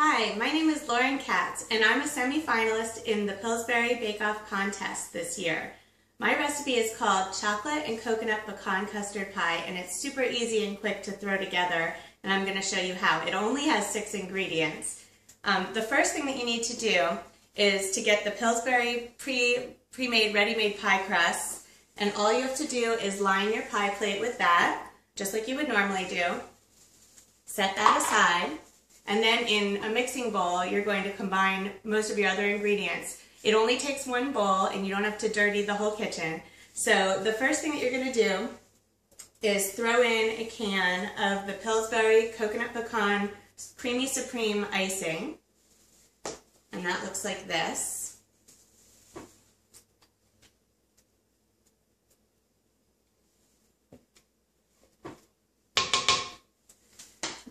Hi, my name is Lauren Katz, and I'm a semifinalist in the Pillsbury Bake Off contest this year. My recipe is called chocolate and coconut pecan custard pie, and it's super easy and quick to throw together, and I'm going to show you how. It only has six ingredients. Um, the first thing that you need to do is to get the Pillsbury pre, pre-made ready-made pie crust, and all you have to do is line your pie plate with that, just like you would normally do. Set that aside. And then in a mixing bowl, you're going to combine most of your other ingredients. It only takes one bowl and you don't have to dirty the whole kitchen. So the first thing that you're gonna do is throw in a can of the Pillsbury Coconut Pecan Creamy Supreme icing. And that looks like this.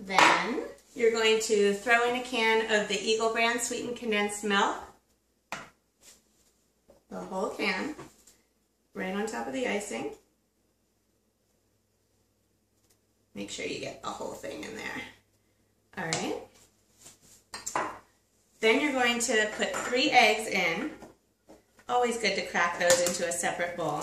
Then you're going to throw in a can of the Eagle brand sweetened condensed milk. The whole can, right on top of the icing. Make sure you get the whole thing in there. All right. Then you're going to put three eggs in. Always good to crack those into a separate bowl.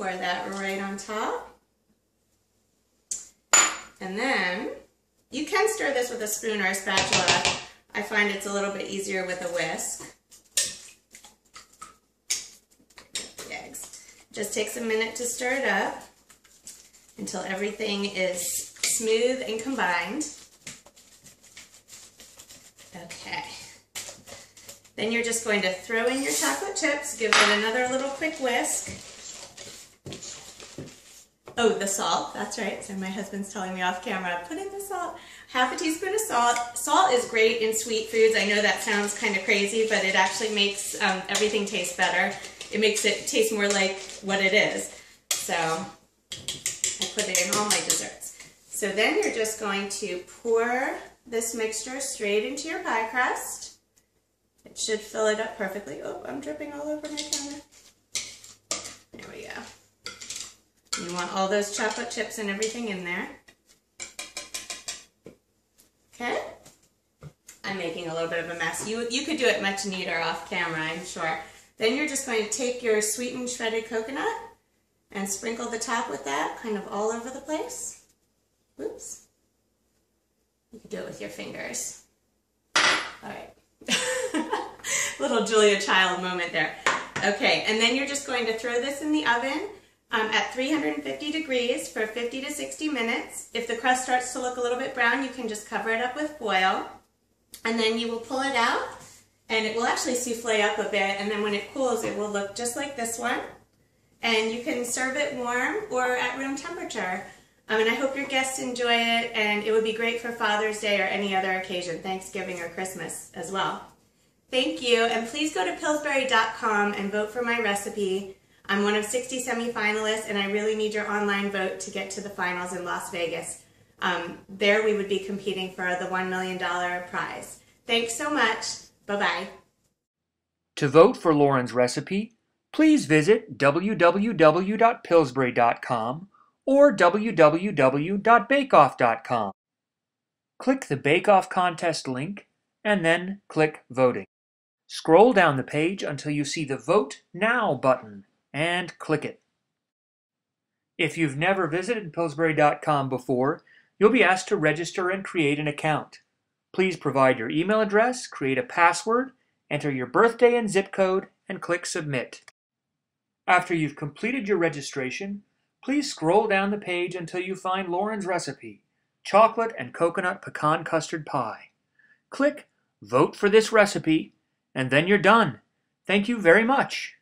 Pour that right on top. And then you can stir this with a spoon or a spatula. I find it's a little bit easier with a whisk. Eggs. Just takes a minute to stir it up until everything is smooth and combined. Okay. Then you're just going to throw in your chocolate chips, give it another little quick whisk. Oh, the salt, that's right. So my husband's telling me off camera, put in the salt. Half a teaspoon of salt. Salt is great in sweet foods. I know that sounds kind of crazy, but it actually makes um, everything taste better. It makes it taste more like what it is. So I put it in all my desserts. So then you're just going to pour this mixture straight into your pie crust. It should fill it up perfectly. Oh, I'm dripping all over my counter. There we go. You want all those chocolate chips and everything in there. Okay? I'm making a little bit of a mess. You, you could do it much neater off camera, I'm sure. Then you're just going to take your sweetened shredded coconut and sprinkle the top with that kind of all over the place. Oops. You can do it with your fingers. All right. Little Julia Child moment there. Okay, and then you're just going to throw this in the oven um, at 350 degrees for 50 to 60 minutes. If the crust starts to look a little bit brown, you can just cover it up with foil. And then you will pull it out, and it will actually souffle up a bit, and then when it cools, it will look just like this one. And you can serve it warm or at room temperature. Um, and I hope your guests enjoy it, and it would be great for Father's Day or any other occasion, Thanksgiving or Christmas as well. Thank you, and please go to Pillsbury.com and vote for my recipe. I'm one of 60 semifinalists, and I really need your online vote to get to the finals in Las Vegas. Um, there we would be competing for the $1 million prize. Thanks so much. Bye-bye. To vote for Lauren's recipe, please visit www.pillsbury.com or www.bakeoff.com. Click the Bake Off contest link and then click Voting. Scroll down the page until you see the Vote Now button and click it. If you've never visited Pillsbury.com before, you'll be asked to register and create an account. Please provide your email address, create a password, enter your birthday and zip code, and click Submit. After you've completed your registration, please scroll down the page until you find Lauren's recipe, chocolate and coconut pecan custard pie. Click Vote for this recipe, and then you're done. Thank you very much.